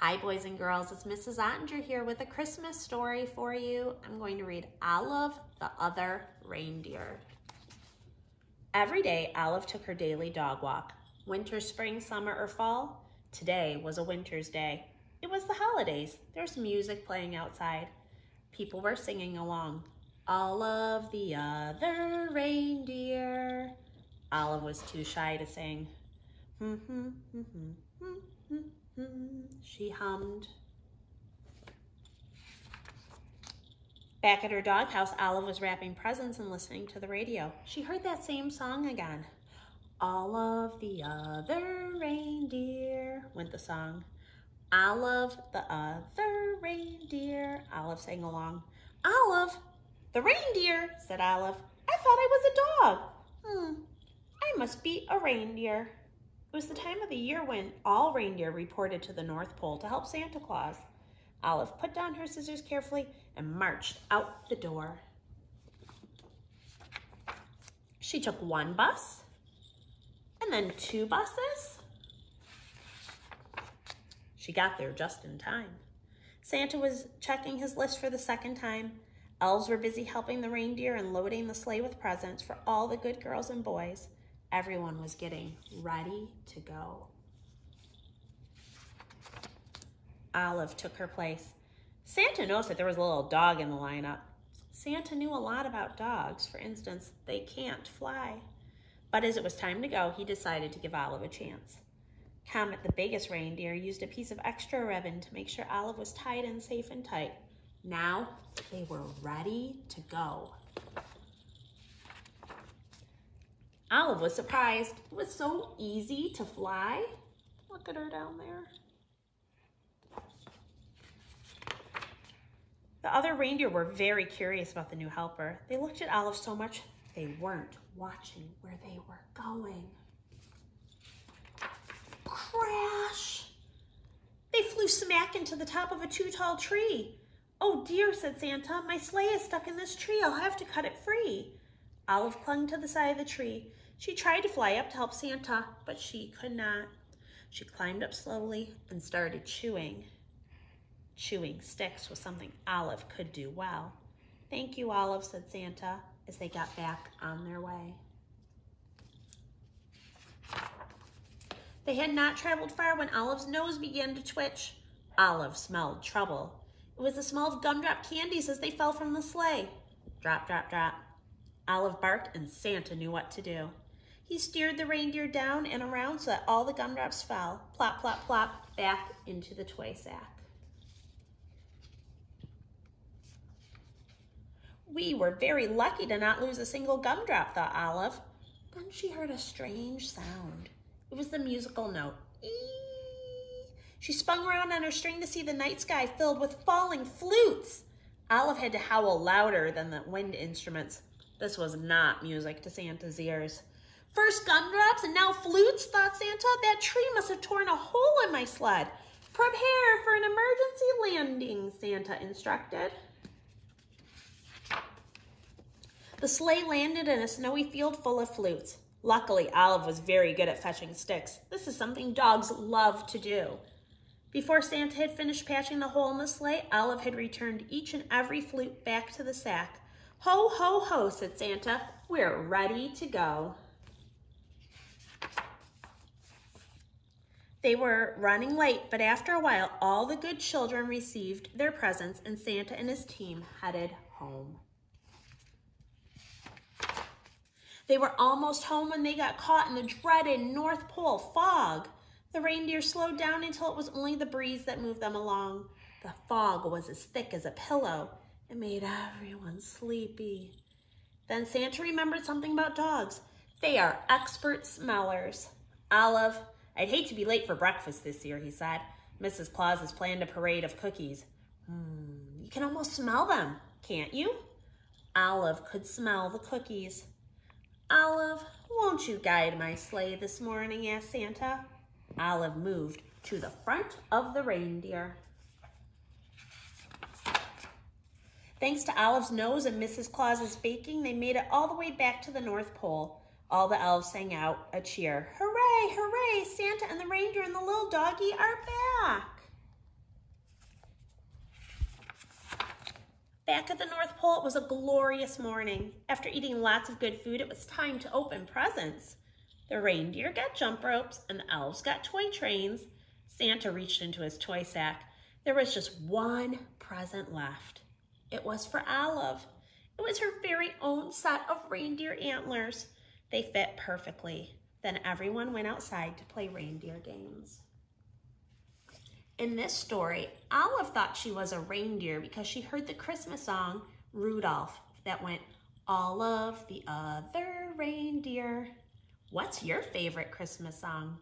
Hi, boys and girls. It's Mrs. Ottinger here with a Christmas story for you. I'm going to read Olive the Other Reindeer. Every day, Olive took her daily dog walk. Winter, spring, summer, or fall, today was a winter's day. It was the holidays. There's music playing outside. People were singing along. Olive the other reindeer. Olive was too shy to sing. Hmm, hmm, hmm, she hummed. Back at her doghouse, Olive was wrapping presents and listening to the radio. She heard that same song again. All of the other reindeer, went the song. Olive, the other reindeer, Olive sang along. Olive, the reindeer, said Olive. I thought I was a dog. Hmm, I must be a reindeer. It was the time of the year when all reindeer reported to the North Pole to help Santa Claus. Olive put down her scissors carefully and marched out the door. She took one bus and then two buses. She got there just in time. Santa was checking his list for the second time. Elves were busy helping the reindeer and loading the sleigh with presents for all the good girls and boys. Everyone was getting ready to go. Olive took her place. Santa noticed that there was a little dog in the lineup. Santa knew a lot about dogs. For instance, they can't fly. But as it was time to go, he decided to give Olive a chance. Comet, the biggest reindeer, used a piece of extra ribbon to make sure Olive was tied in safe and tight. Now they were ready to go. Olive was surprised. It was so easy to fly. Look at her down there. The other reindeer were very curious about the new helper. They looked at Olive so much they weren't watching where they were going. Crash! They flew smack into the top of a too tall tree. Oh dear, said Santa, my sleigh is stuck in this tree. I'll have to cut it free. Olive clung to the side of the tree. She tried to fly up to help Santa, but she could not. She climbed up slowly and started chewing. Chewing sticks was something Olive could do well. Thank you, Olive, said Santa as they got back on their way. They had not traveled far when Olive's nose began to twitch. Olive smelled trouble. It was the smell of gumdrop candies as they fell from the sleigh. Drop, drop, drop. Olive barked and Santa knew what to do. He steered the reindeer down and around so that all the gumdrops fell, plop, plop, plop, back into the toy sack. We were very lucky to not lose a single gumdrop, thought Olive. Then she heard a strange sound. It was the musical note. Eee! She spun around on her string to see the night sky filled with falling flutes. Olive had to howl louder than the wind instruments. This was not music to Santa's ears. First gumdrops and now flutes, thought Santa. That tree must have torn a hole in my sled. Prepare for an emergency landing, Santa instructed. The sleigh landed in a snowy field full of flutes. Luckily, Olive was very good at fetching sticks. This is something dogs love to do. Before Santa had finished patching the hole in the sleigh, Olive had returned each and every flute back to the sack. Ho, ho, ho, said Santa. We're ready to go. They were running late, but after a while, all the good children received their presents and Santa and his team headed home. They were almost home when they got caught in the dreaded North Pole fog. The reindeer slowed down until it was only the breeze that moved them along. The fog was as thick as a pillow. It made everyone sleepy. Then Santa remembered something about dogs. They are expert smellers. Olive, I'd hate to be late for breakfast this year, he said. Mrs. Claus has planned a parade of cookies. Hmm, you can almost smell them, can't you? Olive could smell the cookies. Olive, won't you guide my sleigh this morning, asked Santa. Olive moved to the front of the reindeer. Thanks to Olive's nose and Mrs. Claus's baking, they made it all the way back to the North Pole. All the elves sang out a cheer. Hooray, hooray, Santa and the reindeer and the little doggie are back. Back at the North Pole, it was a glorious morning. After eating lots of good food, it was time to open presents. The reindeer got jump ropes and the elves got toy trains. Santa reached into his toy sack. There was just one present left. It was for Olive. It was her very own set of reindeer antlers. They fit perfectly. Then everyone went outside to play reindeer games. In this story, Olive thought she was a reindeer because she heard the Christmas song, Rudolph, that went, all of the other reindeer. What's your favorite Christmas song?